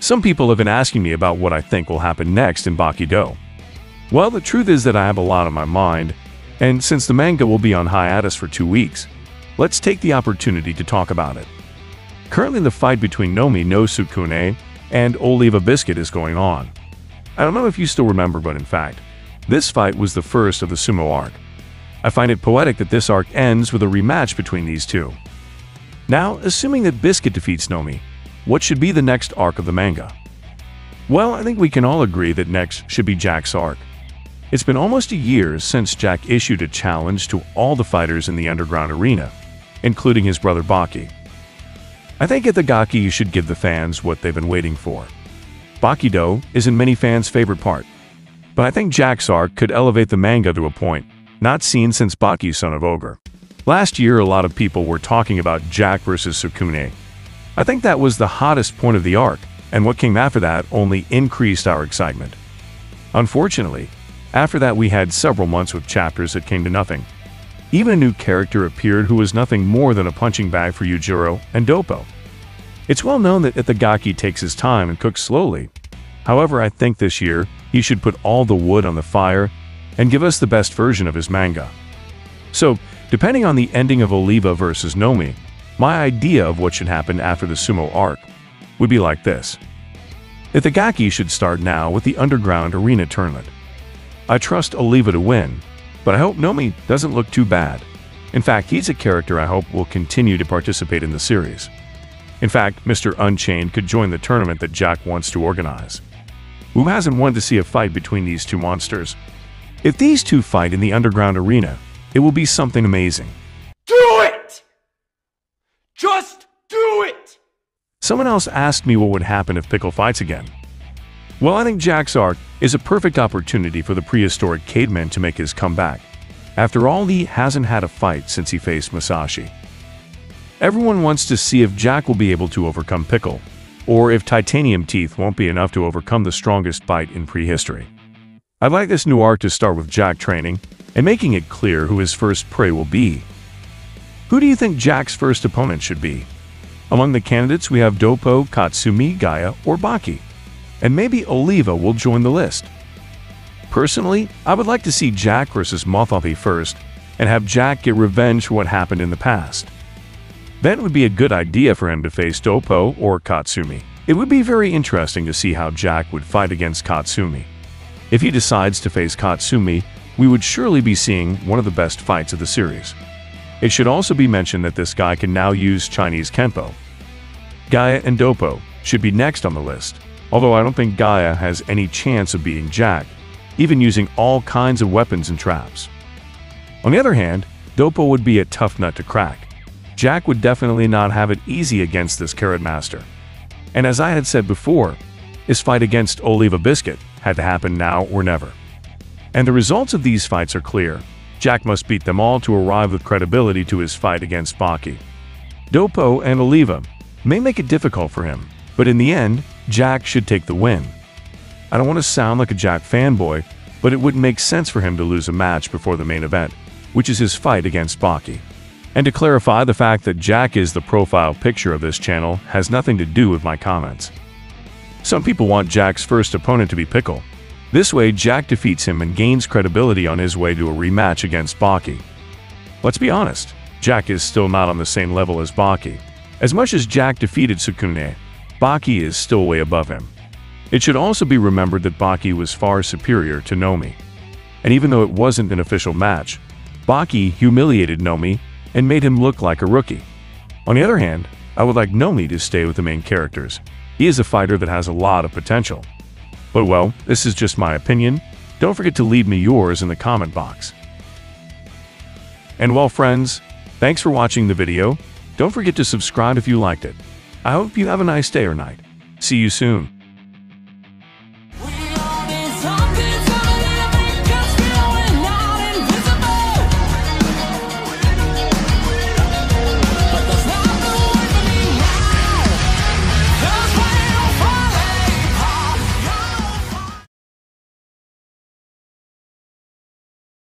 Some people have been asking me about what I think will happen next in Baki Dou. Well, the truth is that I have a lot on my mind, and since the manga will be on hiatus for two weeks, let's take the opportunity to talk about it. Currently, the fight between Nomi no Sukune and Oliva Biscuit is going on. I don't know if you still remember, but in fact, this fight was the first of the sumo arc. I find it poetic that this arc ends with a rematch between these two. Now, assuming that Biscuit defeats Nomi, what should be the next arc of the manga? Well, I think we can all agree that next should be Jack's arc. It's been almost a year since Jack issued a challenge to all the fighters in the underground arena, including his brother Baki. I think Itagaki you should give the fans what they've been waiting for. Baki Dou is in many fans' favorite part, but I think Jack's arc could elevate the manga to a point not seen since Baki Son of Ogre. Last year, a lot of people were talking about Jack versus Sukune. I think that was the hottest point of the arc, and what came after that only increased our excitement. Unfortunately, after that we had several months with chapters that came to nothing. Even a new character appeared who was nothing more than a punching bag for Yujiro and Doppo. It's well known that Itagaki takes his time and cooks slowly. However, I think this year, he should put all the wood on the fire and give us the best version of his manga. So, depending on the ending of Oliva versus Nomi, my idea of what should happen after the sumo arc would be like this. Itagaki should start now with the Underground Arena Tournament. I trust Oliva to win, but I hope Nomi doesn't look too bad. In fact, he's a character I hope will continue to participate in the series. In fact, Mr. Unchained could join the tournament that Jack wants to organize. Who hasn't wanted to see a fight between these two monsters? If these two fight in the underground arena, it will be something amazing. Do it! Just do it! Someone else asked me what would happen if Pickle fights again. Well, I think Jack's arc is a perfect opportunity for the prehistoric caveman to make his comeback. After all, he hasn't had a fight since he faced Musashi. Everyone wants to see if Jack will be able to overcome Pickle, or if titanium teeth won't be enough to overcome the strongest bite in prehistory. I'd like this new arc to start with Jack training and making it clear who his first prey will be. Who do you think Jack's first opponent should be? Among the candidates, we have Doppo, Katsumi, Gaia, or Baki and maybe Oliva will join the list. Personally, I would like to see Jack versus Mothopi first and have Jack get revenge for what happened in the past. That would be a good idea for him to face Doppo or Katsumi. It would be very interesting to see how Jack would fight against Katsumi. If he decides to face Katsumi, we would surely be seeing one of the best fights of the series. It should also be mentioned that this guy can now use Chinese Kenpo. Gaia and Doppo should be next on the list although I don't think Gaia has any chance of beating Jack, even using all kinds of weapons and traps. On the other hand, Doppo would be a tough nut to crack. Jack would definitely not have it easy against this Karate Master. And as I had said before, his fight against Oliva Biscuit had to happen now or never. And the results of these fights are clear. Jack must beat them all to arrive with credibility to his fight against Baki. Doppo and Oliva may make it difficult for him, but in the end, Jack should take the win. I don't want to sound like a Jack fanboy, but it wouldn't make sense for him to lose a match before the main event, which is his fight against Baki. And to clarify, the fact that Jack is the profile picture of this channel has nothing to do with my comments. Some people want Jack's first opponent to be Pickle. This way, Jack defeats him and gains credibility on his way to a rematch against Baki. Let's be honest, Jack is still not on the same level as Baki. As much as Jack defeated Sukune, Baki is still way above him. It should also be remembered that Baki was far superior to Nomi. And even though it wasn't an official match, Baki humiliated Nomi and made him look like a rookie. On the other hand, I would like Nomi to stay with the main characters. He is a fighter that has a lot of potential. But well, this is just my opinion. Don't forget to leave me yours in the comment box. And well friends, thanks for watching the video. Don't forget to subscribe if you liked it. I hope you have a nice day or night. See you soon.